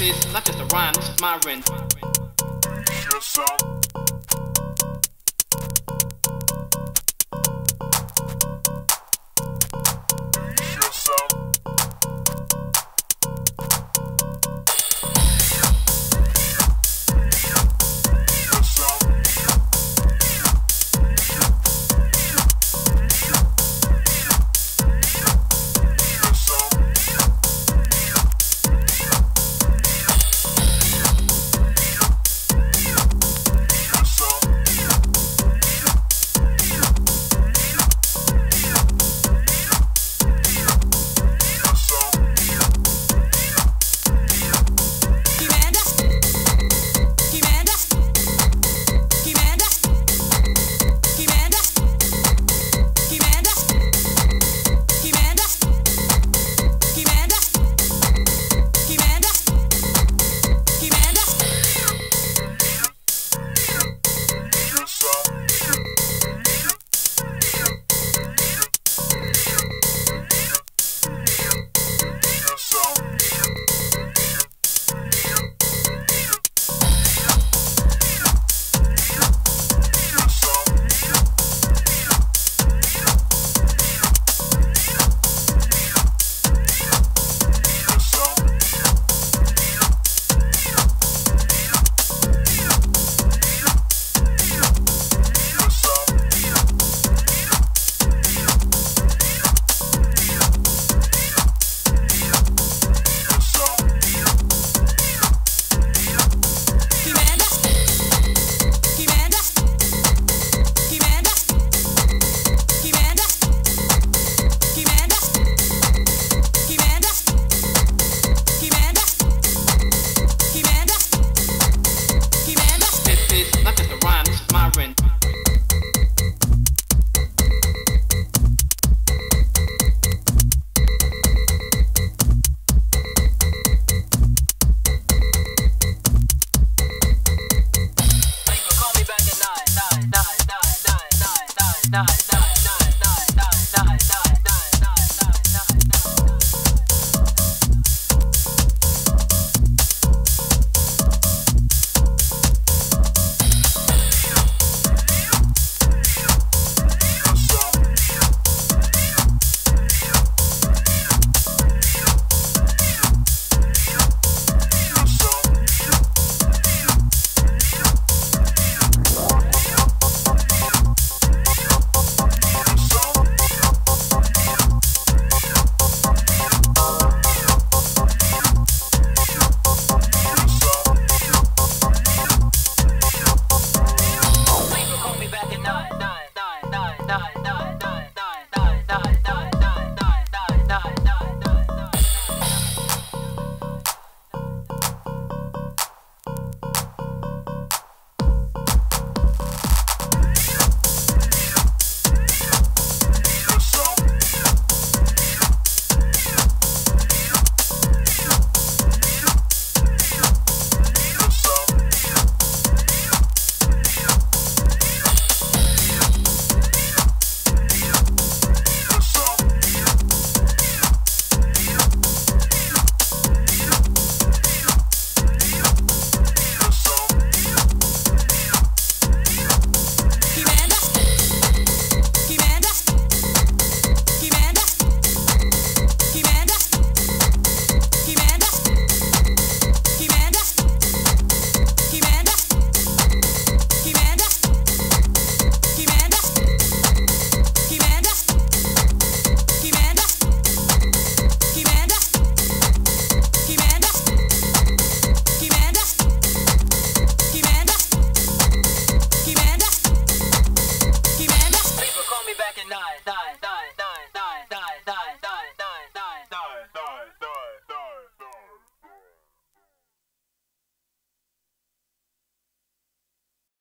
this not just a rhyme, this is my rent.